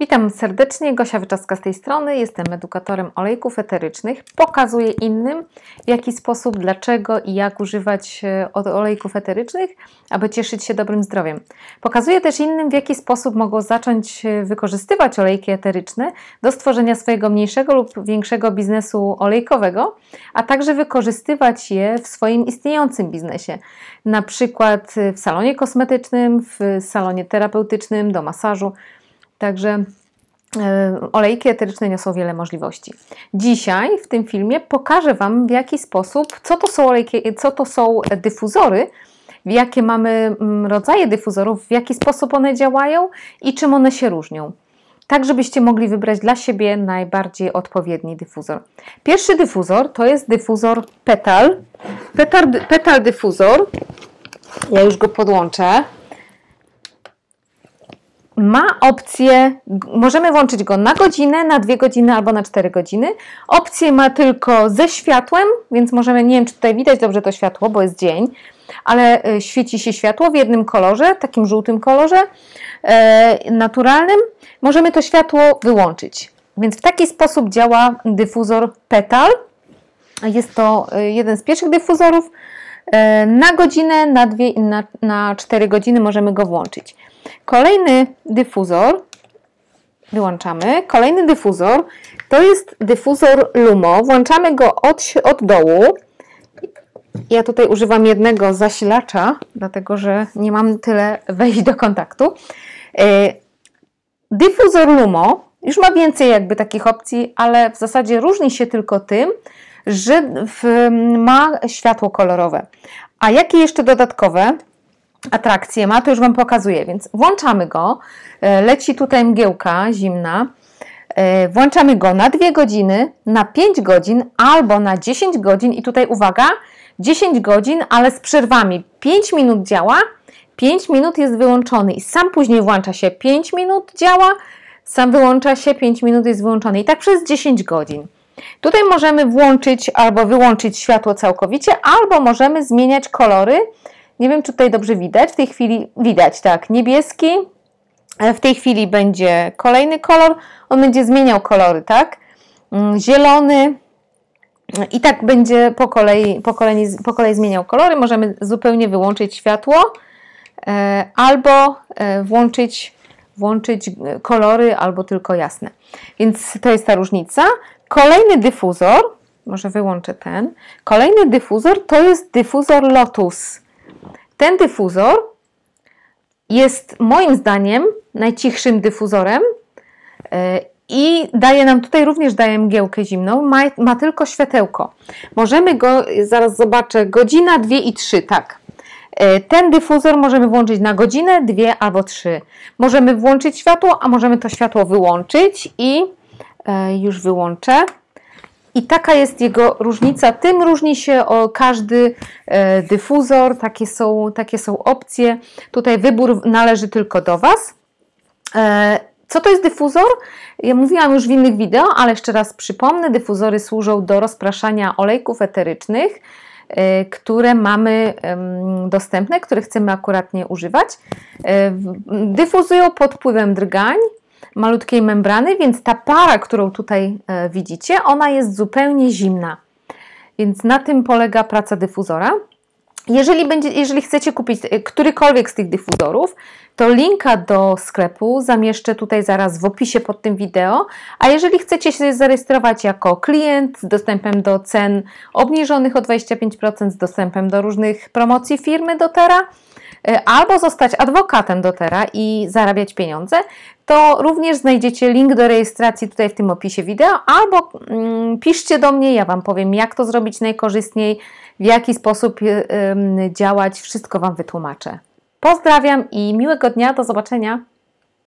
Witam serdecznie, Gosia Wyczaska z tej strony. Jestem edukatorem olejków eterycznych. Pokazuję innym, w jaki sposób, dlaczego i jak używać e, olejków eterycznych, aby cieszyć się dobrym zdrowiem. Pokazuję też innym, w jaki sposób mogą zacząć e, wykorzystywać olejki eteryczne do stworzenia swojego mniejszego lub większego biznesu olejkowego, a także wykorzystywać je w swoim istniejącym biznesie, na przykład w salonie kosmetycznym, w salonie terapeutycznym, do masażu Także e, olejki eteryczne niosą wiele możliwości. Dzisiaj w tym filmie pokażę Wam w jaki sposób, co to są olejki, co to są dyfuzory, jakie mamy mm, rodzaje dyfuzorów, w jaki sposób one działają i czym one się różnią. Tak, żebyście mogli wybrać dla siebie najbardziej odpowiedni dyfuzor. Pierwszy dyfuzor to jest dyfuzor Petal. Petal, petal dyfuzor. Ja już go podłączę ma opcję, możemy włączyć go na godzinę, na dwie godziny albo na cztery godziny. Opcję ma tylko ze światłem, więc możemy, nie wiem czy tutaj widać dobrze to światło, bo jest dzień, ale e, świeci się światło w jednym kolorze, takim żółtym kolorze, e, naturalnym. Możemy to światło wyłączyć. Więc w taki sposób działa dyfuzor Petal. Jest to e, jeden z pierwszych dyfuzorów. Na godzinę, na, dwie, na, na 4 godziny możemy go włączyć. Kolejny dyfuzor, wyłączamy. Kolejny dyfuzor to jest dyfuzor Lumo. Włączamy go od, od dołu. Ja tutaj używam jednego zasilacza, dlatego że nie mam tyle wejść do kontaktu. E, dyfuzor Lumo już ma więcej jakby takich opcji, ale w zasadzie różni się tylko tym, że w, ma światło kolorowe. A jakie jeszcze dodatkowe atrakcje ma, to już Wam pokazuję, więc włączamy go. E, leci tutaj mgiełka zimna. E, włączamy go na 2 godziny, na 5 godzin albo na 10 godzin i tutaj uwaga, 10 godzin, ale z przerwami. 5 minut działa, 5 minut jest wyłączony i sam później włącza się. 5 minut działa, sam wyłącza się, 5 minut jest wyłączony i tak przez 10 godzin. Tutaj możemy włączyć albo wyłączyć światło całkowicie, albo możemy zmieniać kolory. Nie wiem, czy tutaj dobrze widać. W tej chwili widać, tak, niebieski. W tej chwili będzie kolejny kolor. On będzie zmieniał kolory, tak? Mm, zielony. I tak będzie po kolei, po kolei, po kolei zmieniał kolory. Możemy zupełnie wyłączyć światło e, albo e, włączyć, włączyć kolory, albo tylko jasne. Więc to jest ta różnica. Kolejny dyfuzor, może wyłączę ten. Kolejny dyfuzor to jest dyfuzor Lotus. Ten dyfuzor jest moim zdaniem najcichszym dyfuzorem e, i daje nam tutaj również daje mgiełkę zimną, ma, ma tylko światełko. Możemy go, zaraz zobaczę, godzina, dwie i trzy, tak. E, ten dyfuzor możemy włączyć na godzinę, dwie albo trzy. Możemy włączyć światło, a możemy to światło wyłączyć i E, już wyłączę. I taka jest jego różnica. Tym różni się każdy e, dyfuzor, takie są, takie są opcje. Tutaj wybór należy tylko do Was. E, co to jest dyfuzor? Ja mówiłam już w innych wideo, ale jeszcze raz przypomnę. Dyfuzory służą do rozpraszania olejków eterycznych, które mamy dostępne, które chcemy akuratnie używać. Dyfuzują pod wpływem drgań, malutkiej membrany, więc ta para, którą tutaj e, widzicie, ona jest zupełnie zimna. Więc na tym polega praca dyfuzora. Jeżeli, będzie, jeżeli chcecie kupić e, którykolwiek z tych dyfuzorów, to linka do sklepu zamieszczę tutaj zaraz w opisie pod tym wideo. A jeżeli chcecie się zarejestrować jako klient z dostępem do cen obniżonych o 25%, z dostępem do różnych promocji firmy dotera, E, albo zostać adwokatem dotera i zarabiać pieniądze, to również znajdziecie link do rejestracji tutaj w tym opisie wideo, albo mm, piszcie do mnie, ja Wam powiem, jak to zrobić najkorzystniej, w jaki sposób y, działać, wszystko Wam wytłumaczę. Pozdrawiam i miłego dnia, do zobaczenia.